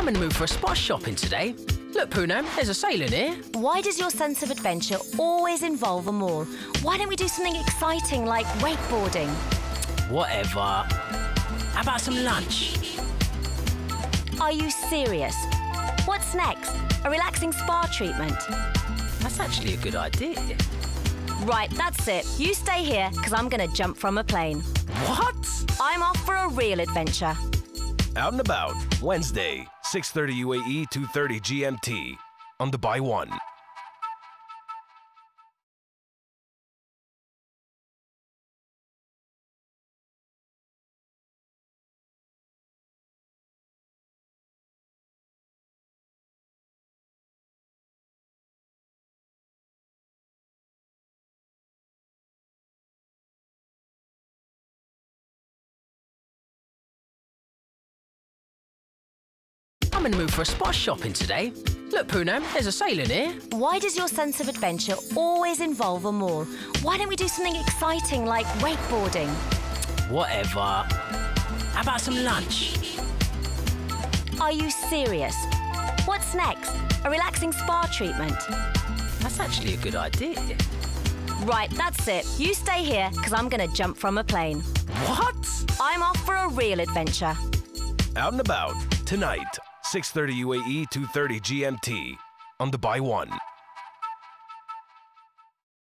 I'm in the mood for a spot shopping today. Look, Poonam, there's a sale in here. Why does your sense of adventure always involve a mall? Why don't we do something exciting like wakeboarding? Whatever. How about some lunch? Are you serious? What's next? A relaxing spa treatment? That's actually a good idea. Right, that's it. You stay here because I'm going to jump from a plane. What? I'm off for a real adventure. Out and About, Wednesday, 6.30 UAE, 2.30 GMT, on Dubai One. I'm in the mood for a spot shopping today. Look, Poonam, there's a sale in here. Why does your sense of adventure always involve a mall? Why don't we do something exciting like wakeboarding? Whatever. How about some lunch? Are you serious? What's next? A relaxing spa treatment? That's actually a good idea. Right, that's it. You stay here because I'm going to jump from a plane. What? I'm off for a real adventure. Out and About, tonight, 6.30 UAE, 2.30 GMT, on Dubai One.